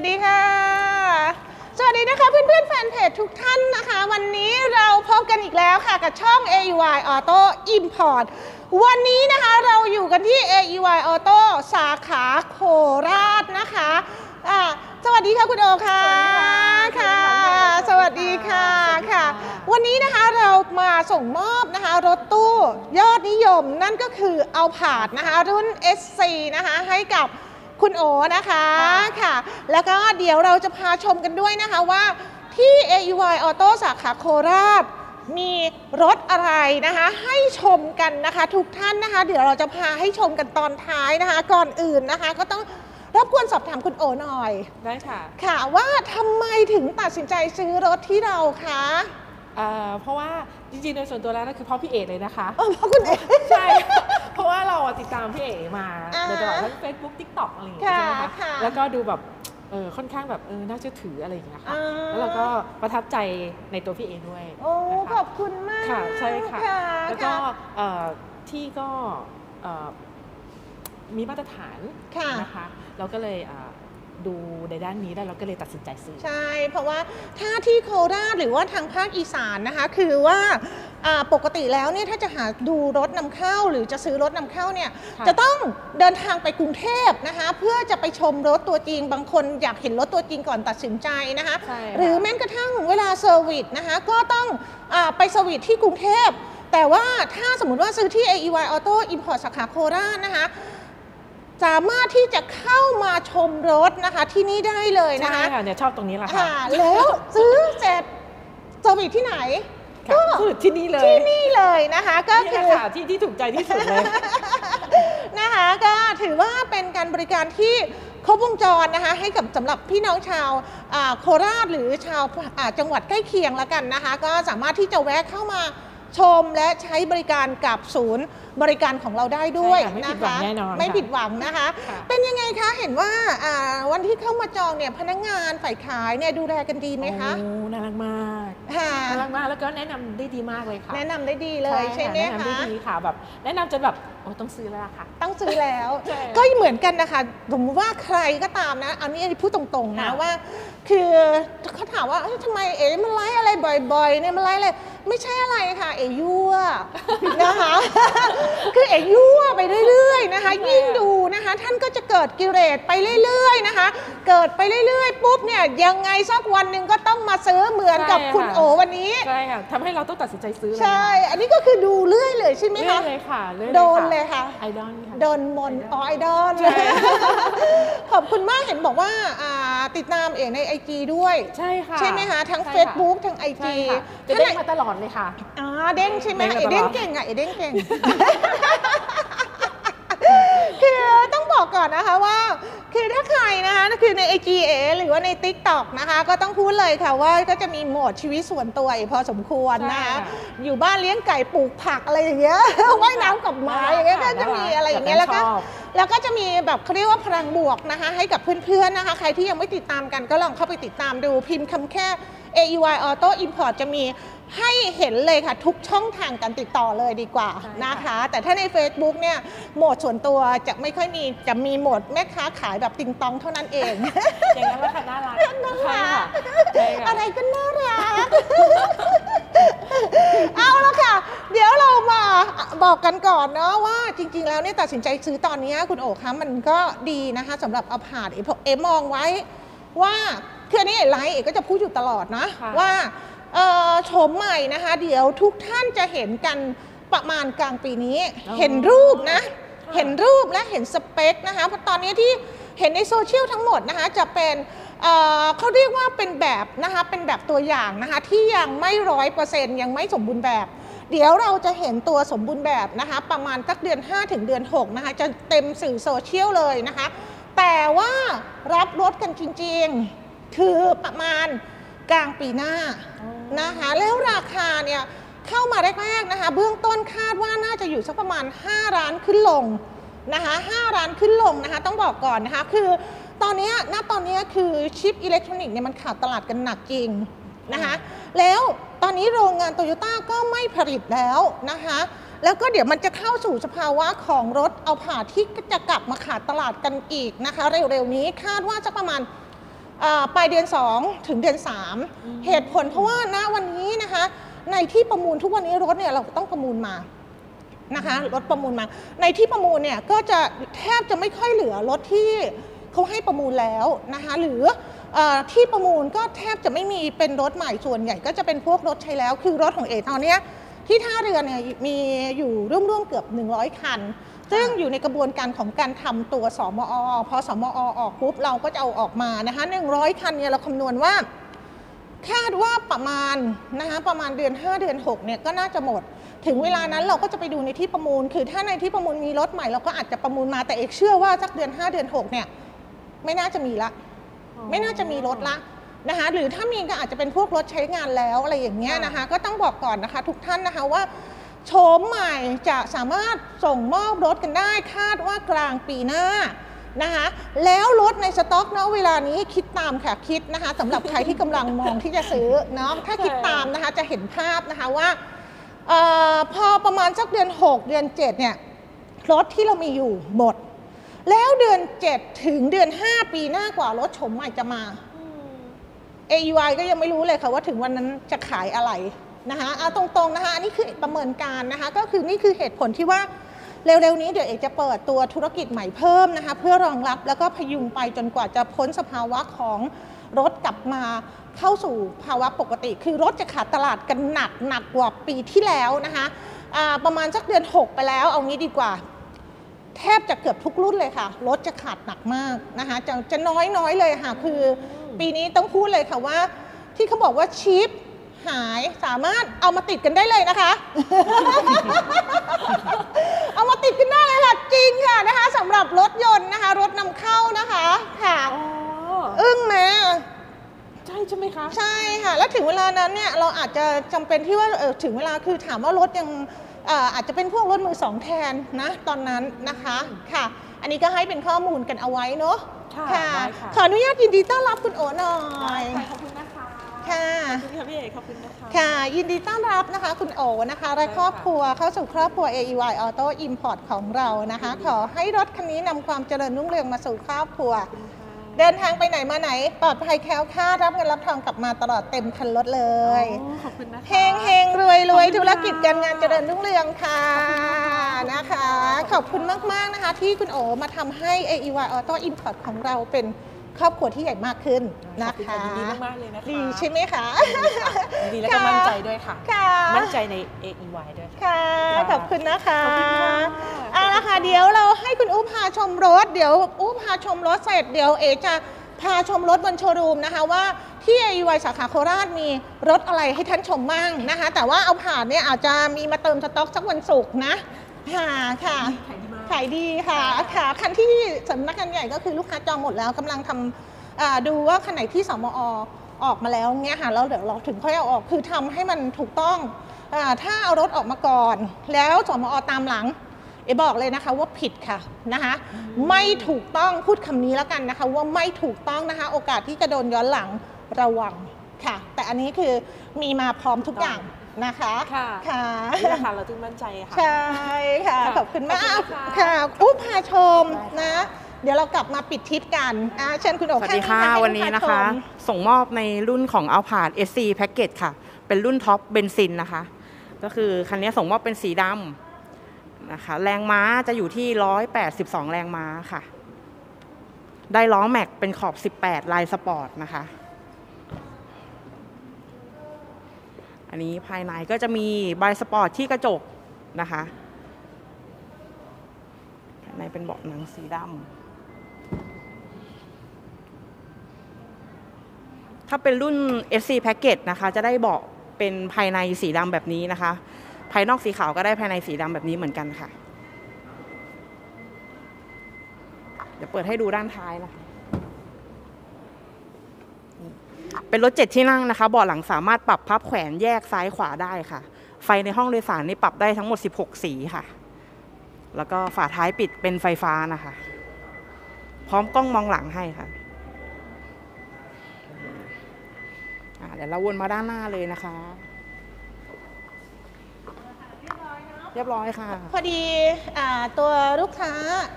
วัสดีค่ะ สวัสดีนะคะเพื่อนๆแฟนเพจทุกท่านนะคะ วันนี้เราพบกันอีกแล้วค่ะกับช่อง AEY Auto Import วันนี้นะคะเราอยู่กันที่ AEY Auto สาขาโคราชนะคะอ่าสวัสดีค่ะคุณโอค่ะค่ะ สวัสดีค่ะค่ะ วันนี้นะคะเรามาส่งมอบนะคะรถตู้ยอดนิยมนั่นก็คือเอาผาดนะคะรุ่น SC นะคะให้กับ คุณโอนะคะค่ะ แล้วก็เดี๋ยวเราจะพาชมกันด้วยนะคะว่าที่ AUY Auto สาขาโคราชมีรถอะไรนะคะ ให้ชมกันนะคะ ทุกท่านนะคะ เดี๋ยวเราจะพาให้ชมกันตอนท้ายนะคะ ก่อนอื่นนะคะ ก็ต้องรบกวนสอบถามคุณโอหน่อย ได้ค่ะ ค่ะว่าทำไมถึงตัดสินใจซื้อรถที่เราคะเอ่อเพราะว่าจริงๆ โดยส่วนตัวแล้วนั่นคือเพ่อพี่เอกเลยนะคะเออเพราะคุณเอใช่ เพราะว่าเราอะติดตามพี่เอกมาอ่าโดยตลอดทั้ง Facebook TikTok อะไรอย่างเงี้ยค่ะใช่ไหมค่ะคะแล้วก็ดูแบบเออค่อนข้างแบบเออน่าเชื่อถืออะไรอย่างเงี้ยค่ะอ่า แล้วเราก็ประทับใจในตัวพี่เอกด้วยโอ้นะขคะอบคุณมากค่ะใช่ค่ะแล้วก็ค่ะ เอ่อที่ก็เอ่อมีมาตรฐานค่ะนะคะ เราก็เลยเอ่อ ดูในด้านนี้แล้วเราก็เลยตัดสินใจซื้อ ใช่ เพราะว่าถ้าที่โคราชหรือว่าทางภาคอีสานนะคะ คือว่าอ่าปกติแล้วเนี่ยถ้าจะหาดูรถนำเข้าหรือจะซื้อรถนำเข้าเนี่ยค่ะจะต้องเดินทางไปกรุงเทพนะคะ เพื่อจะไปชมรถตัวจริง บางคนอยากเห็นรถตัวจริงก่อนตัดสินใจนะคะใช่ค่ะหรือแม้กระทั่งเวลา service นะคะก็ต้องอาไป service ที่กรุงเทพแต่ว่าถ้าสมมติว่าซื้อที่ AEY Auto Import สาขาโคราชนะคะ สามารถที่จะเข้ามาชมรถนะคะที่นี่ได้เลยนะใช่คะค่ะเนี่ยชอบตรงนี้แหละค่ะค่ะแล้วซื้อเสร็จเซอร์วิสที่ไหนค่ะก็พูดที่นี่เลยที่นี่เลยนะคะก็นี่คืแหละอ ค่ะที่ที่ถูกใจที่สุดเลย นะคะก็ถือว่าเป็นการบริการที่ครบวงจรนะคะให้กับสำหรับพี่น้องชาวอ่าโคราชหรือชาวอ่าจังหวัดใกล้เคียงแล้วกันนะคะ ก็สามารถที่จะแวะเข้ามา ชมและใช้บริการกับศูนย์บริการของเราได้ด้วยใช่ค่ะไม่ผินะดหวัคะงแน่นอนไม่ค่ะ ผิดหวังนะคะค่ะเป็นยังไงคะเห็นว่าอ่าวันที่เข้ามาจองเนี่ยพนักงานฝ่ายขายเนี่ยดูแลกันดีไหมคะโอ้น่ารักมากค่ะน่ารักมากแล้วก็แนะนำได้ดีมากเลยค่ะ แนะนำได้ดีเลยใช่ไหมแนะนำได้คะดีค่ะแบบแนะนำจนแบบโอ้ต้องซื้อแล้วล่ะค่ะ ต้องซื้อแล้วใช่ก็เหมือนกันนะคะสมมติว่าใครก็ตามนะ อันนี้พูดตรงๆนะค่ะว่า คือเขาถามว่าเอ้ยทำไมเอ๋มันไลฟ์อะไรบ่อยๆเนี่ยมันไลฟ์อะไรไม่ใช่อะไรค่ะ เอ๋ยั่วนะคะ คือเอ๋ยั่วไปเรื่อยๆนะคะ ยิ่งดู นะคะท่านก็จะเกิดกิเลสไปเรื่อยๆนะคะ เกิดไปเรื่อยๆปุ๊บเนี่ยยังไงสักวันหนึ่งก็ต้องมาซื้อเหมือนกับใช่ค่ะคุณโอวันนี้ ใช่ค่ะทำให้เราต้องตัดสินใจซื้อเลยใช่ อันนี้ก็คือดูเรื่อยเลยใช่ไหมเรื่อคะ ยเลยค่ะรื่อยโดนเลยค่ะ ไอดอลค่ะโดนมนต์อ๋อไอดอลใช่ ขอบคุณมากเห็นบอกว่าอ่าติดตามเองในไอจด้วย ใช่ค่ะใช่ไหมคะ ทั้ง ใช่ค่ะ Facebook ทั้งไอใช่จีค่ะจะเด้งมาตลอดเลยค่ะอ๋อเด้งใช่ไหมเด้งมาเอตลอดเด้งเก่งอะเอเด้งเก่งคือต้อง บอกก่อนนะคะว่า คือถ้าใครนะคะคือใน IG เอหรือว่าใน TikTok นะคะ ก็ต้องพูดเลยค่ะว่าก็จะมีโหมดชีวิตส่วนตัวอีกพอสมควรนะคะใช่ค่ะอยู่บ้านเลี้ยงไก่ปลูกผักอะไรอย่างเงี้ย ว่ายน้ำกับไม้อย่างเงี้ยก็จะมีอะไรอย่างเงี้ยแล้วก็ชอบ แล้วก็จะมีแบบเขาเรียกว่าพลังบวกนะคะ ให้กับเพื่อนๆนะคะ ใครที่ยังไม่ติดตามกันก็ลองเข้าไปติดตามดูพิมพ์คำแค่ AEY Auto Import จะมีให้เห็นเลยค่ะ ทุกช่องทางการติดต่อเลยดีกว่าใช่ค่ะนะคะ แต่ถ้าใน Facebook เนี่ยโหมดส่วนตัวจะไม่ค่อยมีจะมีโหมดแม่ค้าขายแบบติงตองเท่านั้นเอง อย่างนั้นแหละค่ะน่ารักน่าใช่รัค่ะกใช่ค่ะอะไรก็น่ารัก เอาละค่ะ เดี๋ยวเรามาบอกกันก่อนเนาะว่าจริง ๆ แล้วเนี่ยตัดสินใจซื้อตอนนี้คุณโอ๋คะมันก็ดีนะคะสำหรับเอาผาดเอเอมองไว้ว่า คืออันนี้เอไลฟ์เอก็จะพูดอยู่ตลอดนะค่ะว่าเอ่อโฉมใหม่นะคะ เดี๋ยวทุกท่านจะเห็นกันประมาณกลางปีนี้ เห็นรูปนะค่ะเห็นรูปและเห็นสเปคนะคะเพราะตอนนี้ที่เห็นในโซเชียลทั้งหมดนะคะจะเป็นเอ่อเขาเรียกว่าเป็นแบบนะคะเป็นแบบตัวอย่างนะคะที่ยังไม่ร้อยเปอร์เซ็นต์ยังไม่สมบูรณ์แบบ เดี๋ยวเราจะเห็นตัวสมบูรณ์แบบนะคะประมาณสักเดือน 5 ถึงเดือน6นะคะจะเต็มสื่อโซเชียลเลยนะคะ แต่ว่ารับรถกันจริง ๆ คือประมาณกลางปีหน้านะคะ แล้วราคาเนี่ยเข้ามาแรกๆนะคะ เบื้องต้นคาดว่าน่าจะอยู่สักประมาณ5ร้านขึ้นลงนะคะ5ร้านขึ้นลงนะคะต้องบอกก่อนนะคะ คือตอนเนี้ยณตอนเนี้ยคือชิปอิเล็กทรอนิกส์เนี่ยมันขาดตลาดกันหนักจริงนะคะแล้วตอนนี้โรงงานโตโยต้าก็ไม่ผลิตแล้วนะคะแล้วก็เดี๋ยวมันจะเข้าสู่สภาวะของรถเอาผ่าที่จะกลับมาขาดตลาดกันอีกนะคะ เร็วๆนี้คาดว่าจะประมาณเอ่อ ปลายเดือน 2 ถึงเดือน 3 เหตุผลเพราะว่าณวันนี้นะคะ ในที่ประมูลทุกวันนี้รถเนี่ยเราต้องประมูลมานะคะรถประมูลมา ในที่ประมูลเนี่ยก็จะแทบจะไม่ค่อยเหลือรถที่เขาให้ประมูลแล้วนะคะหรือเออที่ประมูลก็แทบจะไม่มีเป็นรถใหม่ส่วนใหญ่ ก็จะเป็นพวกรถใช้แล้ว คือรถของเอตอนเนี้ยที่ท่าเรือเนี่ยมีอยู่ร่วมๆเกือบ 100 คัน ซึ่งอยู่ในกระบวนการของการทำตัวสมอพอสมอออกปุ๊บเราก็จะเอาออกมานะคะ100 คันเนี่ยเราคำนวณว่า คาดว่าประมาณนะคะประมาณเดือน 5 เดือน6เนี่ยก็น่าจะหมด ถึงเวลานั้นเราก็จะไปดูในที่ประมูล คือถ้าในที่ประมูลมีรถใหม่เราก็อาจจะประมูลมาแต่เอกเชื่อว่าสักเดือน 5 เดือน6เนี่ยไม่น่าจะมีละ ไม่น่าจะมีรถละนะคะหรือถ้ามีก็อาจจะเป็นพวกรถใช้งานแล้วอะไรอย่างเงี้ยนะคะ ก็ต้องบอกก่อนนะคะ ทุกท่านนะคะว่า โฉมใหม่จะสามารถส่งมอบรถกันได้คาดว่ากลางปีหน้านะคะแล้วรถในสต็อกเนาะเวลานี้คิดตามค่ะคิดนะคะสำหรับใครที่กำลังมองที่จะซื้อเนาะถ้าคิดตามนะคะจะเห็นภาพนะคะว่าเออพอประมาณสักเดือน 6 เดือน 7 เนี่ยรถที่เรามีอยู่หมด แล้วเดือน 7 ถึงเดือน 5 ปีหน้ากว่ารถโฉมใหม่จะมา AUI ก็ยังไม่รู้เลยค่ะว่าถึงวันนั้นจะขายอะไร นะคะเอาตรงๆนะคะอันนี้คือประเมินการนะคะก็คือนี่คือเหตุผลที่ว่าเร็วๆนี้เดี๋ยวเอกจะเปิดตัวธุรกิจใหม่เพิ่มนะคะเพื่อรองรับแล้วก็พยุงไปจนกว่าจะพ้นสภาวะของรถกลับมาเข้าสู่ภาวะปกติ คือรถจะขาดตลาดกันหนักหนักกว่าปีที่แล้วนะคะประมาณสักเดือน 6 ไปแล้วเอางี้ดีกว่า แทบจะเกือบทุกรุ่นเลยค่ะ รถจะขาดหนักมากนะคะจะจะน้อยน้อยเลยค่ะ คือปีนี้ต้องพูดเลยค่ะว่า ที่เขาบอกว่าชิป หายสามารถเอามาติดกันได้เลยนะคะ เอามาติดกันได้เลยค่ะ จริงค่ะนะคะสำหรับรถยนต์นะคะ รถนำเข้านะคะค่ะอ๋ออึ้งไหมใช่ใช่ไหมคะ ใช่ค่ะ แล้วถึงเวลานั้นเนี่ยเราอาจจะจำเป็นที่ว่าเออถึงเวลาคือถามว่ารถยังเอ่ออาจจะเป็นพวกรถมือสองแทนนะตอนนั้นนะคะค่ะ อันนี้ก็ให้เป็นข้อมูลกันเอาไว้เนาะค่ะได้ค่ะขออนุญาตยินดีต้อนรับคุณโอหน่อยขอบ คุณนะคะค่ะ ขอบคุณค่ะพี่เอกขอบคุณนะคะ ค่ะ ยินดีต้อนรับนะคะคุณโอนะคะและครอบครัวเข้าสู่ครอบครัว AEY Auto Import ของเรานะคะ ขอให้รถคันนี้นำความเจริญรุ่งเรืองมาสู่ครอบครัว เดินทางไปไหนมาไหน ปลอดภัยแคล้วคลาดรับเงินรับทองกลับมาตลอดเต็มคันรถเลยอ๋อขอบคุณนะคะ เฮงเฮงรวยรวยขอบคุณธุรกิจค่ะการงานเจริญรุ่งเรืองค่ะขอบคุณค่ะนะคะ ขอบคุณมาก ๆ นะคะ ที่คุณโอมาทำให้ AEY Auto Import ของเราเป็น ครอบครัวที่ใหญ่มากขึ้นขนะอบคุณคะค่ะยินดีมากๆเลยนะคะดีใช่ไหมคะยินดีแล้วก็มั่นใจด้วยค่ะค่ะมั่นใจใน AEY ด้วยค่ะค่ะค่ะขอบคุณนะคะขอบคุณค่ะเอาละค่ะเดี๋ยวเราให้คุณอู้พาชมรถ เดี๋ยวอู้พาชมรถเสร็จเดี๋ยวเอจะพาชมรถบนโชว์รูมนะคะว่าที่ AUI สาขาโคราชมีรถอะไรให้ท่านชมบ้างนะคะ แต่ว่าเอาผ่านเนี่ยอาจจะมีมาเติมสต็อกสักวันศุกร์นะค่ะค่ะ ขายดีมากขายดีค่ะค่ะคันที่สำนักงานใหญ่ก็คือลูกค้าจองหมดแล้วกำลังทำอ่าดูว่าคันไหนที่สมอออกมาแล้วเงี้ยค่ะแล้วเดี๋ยวเราถึงค่อยเอาออกคือทำให้มันถูกต้องอาถ้าเอารถออกมาก่อน แล้วสมอตามหลังเอบอกเลยนะคะว่าผิดค่ะนะคะไม่ถูกต้องพูดคำนี้แล้วกันนะคะ ว่าไม่ถูกต้องนะคะ โอกาสที่จะโดนย้อนหลังระวังค่ะ แต่อันนี้คือมีมาพร้อมทุกอย่าง นะคะค่ะ ค่ะนี่แหละค่ะเราจึงมั่นใจค่ะ ใช่ค่ะค่ะขอบคุณมากขอบคุณนะคะค่ะอู้พาชมได้ค่ะนะ เดี๋ยวเรากลับมาปิดทิศกันอ่าเชิญคุณโอสวัสดีค่ะ ข้างให้วันนี้ลูกนะาคะชมส่งมอบในรุ่นของ a l p a r d SC Package ค่ะ เป็นรุ่นท็อปเบนซินนะคะ ก็คือคันนี้ส่งมอบเป็นสีดำนะคะ แรงม้าจะอยู่ที่ 182 แรงม้าค่ะ ได้ล้อแม็กเป็นขอบ 18 ลายสปอร์ตนะคะ นนี้ภายในก็จะมีใบสปอร์ตที่กระจกนะคะภายในเป็นเบาะหนังสีดำถ้าเป็นรุ่น SC Package นะคะ จะได้เบาะเป็นภายในสีดำแบบนี้นะคะ ภายนอกสีขาวก็ได้ภายในสีดำแบบนี้เหมือนกันค่ะ เดี๋ยวเปิดให้ดูด้านท้ายนะคะ เป็นรถเจ็ดที่นั่งนะคะเบาะหลังสามารถปรับพับแขวนแยกซ้ายขวาได้ค่ะ ไฟในห้องโดยสารนี่ปรับได้ทั้งหมด 16 สีค่ะ แล้วก็ฝาท้ายปิดเป็นไฟฟ้านะคะ พร้อมกล้องมองหลังให้ค่ะเดี๋ยวเราวนมาด้านหน้าเลยนะคะ เรียบร้อยค่ะ พอดีอตัวลูกค้า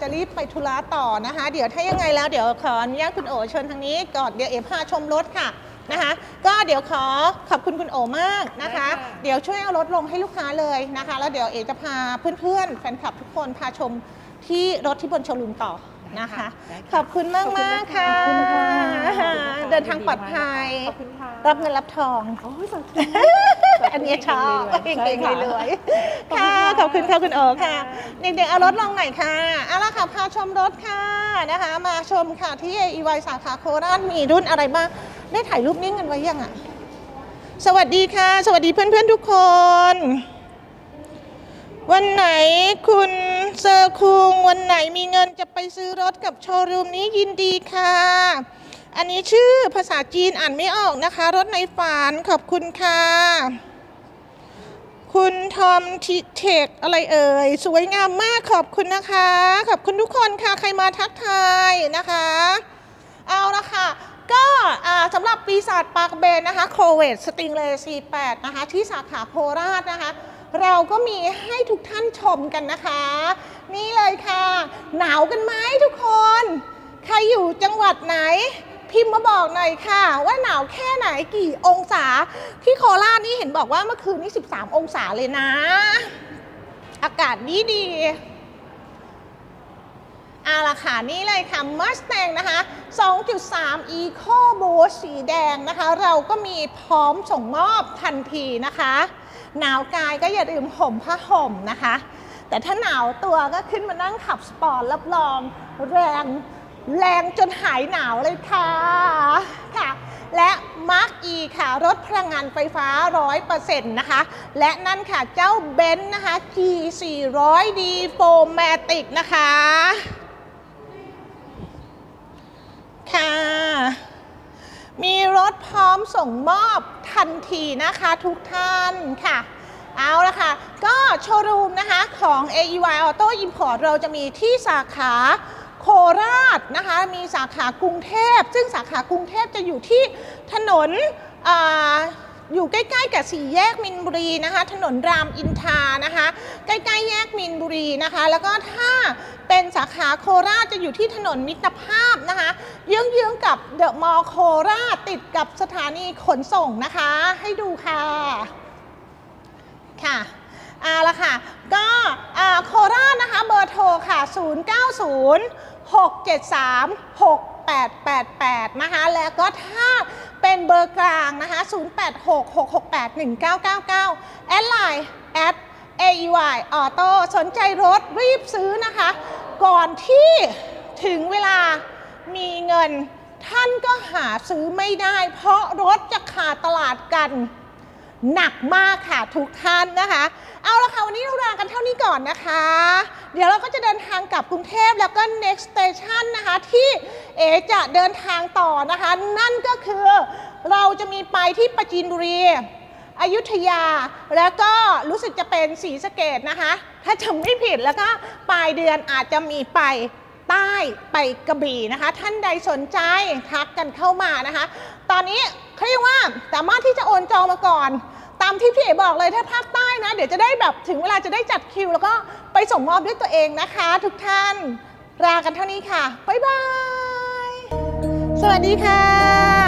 จะรีบไปธุระต่อนะคะ เดี๋ยวถ้ายังไงแล้วเดี๋ยวขออนุญาตคุณโอเชิญทางนี้ก่อนเดี๋ยวเอพาชมรถค่ะ นะคะ ก็เดี๋ยวขอขอบคุณคุณโอมากนะคะ ได้ค่ะ เดี๋ยวช่วยเอารถลงให้ลูกค้าเลยนะคะ แล้วเดี๋ยวเอจะพาเพื่อนๆแฟนคลับทุกคนพาชมที่รถที่บนโชว์รูมต่อนะคะ ได้ค่ะขอบคุณมากมากๆค่ะขอบคุณค่ะ ขอบคุณค่ะเดินทางปลอดภัย ขอบคุณค่ะรับเงินรับทอง โอ้ยสาธุ อันนี้ชอบเก่งใช่ๆค่ะรวยขอบคุณๆค่ะค่ะขอบคุณค่ะคุณโอค่ะค่ะ เด็กๆเอารถลงหน่อยค่ะเอาละค่ะ พาชมรถค่ะนะคะ มาชมค่ะที่ AEY สาขาโคราชมีรุ่นอะไรบ้าง ได้ถ่ายรูปนิ่งกันไว้ยังอะสวัสดีค่ะ สวัสดีเพื่อนๆทุกคน วันไหนคุณเซอร์คุงวันไหนมีเงินจะไปซื้อรถกับโชว์รูมนี้ยินดีค่ะ อันนี้ชื่อภาษาจีนอ่านไม่ออกนะคะ รถในฝันขอบคุณค่ะ คุณทอมทิเทคอะไรเอ่ย สวยงามมากขอบคุณนะคะ ขอบคุณทุกคนค่ะ ใครมาทักทายนะคะ เอาละค่ะ ก็สำหรับปีศาจปากเบนนะคะโคเวตสติงเลซี8นะคะ ที่สาขาโคราชนะคะ เราก็มีให้ทุกท่านชมกันนะคะ นี่เลยค่ะ หนาวกันไหมทุกคน ใครอยู่จังหวัดไหน พิมพ์มาบอกหน่อยค่ะ ว่าหนาวแค่ไหนกี่องศาที่โคราชนี่เห็นบอกว่าเมื่อคืนนี้13 องศาเลยนะ อากาศดีดี เอาละค่ะ นี่เลยค่ะ Mustang นะคะ 2.3 EcoBoost สีแดงนะคะ เราก็มีพร้อมส่งมอบทันทีนะคะ หนาวกายก็อย่าลืมห่มผ้าห่มนะคะ แต่ถ้าหนาวตัวก็ขึ้นมานั่งขับสปอร์ตรับรองแรงแรงจนหายหนาวเลยค่ะค่ะ และ Mach-E ค่ะ รถพลังงานไฟฟ้า 100%นะคะ และนั่นค่ะเจ้าเบนซ์นะคะ G 400D 4matic นะคะคะ มีรถพร้ อมส่งมอบทันทีนะคะทุกท่านค่ะ เอาละค่ะ ก็โชว์รูมนะคะของ AEY Auto Import เราจะมีที่สาขาโคราชนะคะมีสาขากรุงเทพ ซึ่งสาขากรุงเทพจะอยู่ที่ถนน อยู่ใกล้ ๆ กับสี่แยกมินบุรีนะคะ ถนนรามอินทานะคะ ใกล้ๆแยกมินบุรีนะคะ แล้วก็ถ้าเป็นสาขาโคราชจะอยู่ที่ถนนมิตรภาพนะคะเยื้องๆกับเดอะมอลล์โคราชติดกับสถานีขนส่งนะคะ ให้ดูค่ะค่ะเอาละค่ะ ก็โคราชนะคะเบอร์โทรค่ะ 090 673 6888 นะคะ แล้วก็ถ้าเป็นเบอร์กลางนะคะ 086 668 1999 แอดไลน์แอด AEY Auto สนใจรถรีบซื้อนะคะ ก่อนที่ถึงเวลามีเงิน ท่านก็หาซื้อไม่ได้ เพราะรถจะขาดตลาดกัน หนักมากค่ะทุกท่านนะคะ เอาละค่ะ วันนี้เราลากันเท่านี้ก่อนนะคะ เดี๋ยวเราก็จะเดินทางกลับกรุงเทพแล้วก็ next station นะคะ ที่เอจะเดินทางต่อนะคะ นั่นก็คือเราจะมีไปที่ประจีนบุรีอยุธยาแล้วก็รู้สึกจะเป็นศรีสเกดนะคะ ถ้าจำไม่ผิดแล้วก็ปลายเดือนอาจจะมีไปใต้ไปกระบี่นะคะ ท่านใดสนใจทักกันเข้ามานะคะ ตอนนี้เขาเรียกว่าสามารถที่จะโอนจองมาก่อน ตามที่พี่เอ๋บอกเลยถ้าภาคใต้นะ เดี๋ยวจะได้แบบถึงเวลาจะได้จัดคิว แล้วก็ไปส่งมอบด้วยตัวเองนะคะ ทุกท่านลากันเท่านี้ค่ะบ๊ายบาย สวัสดีค่ะ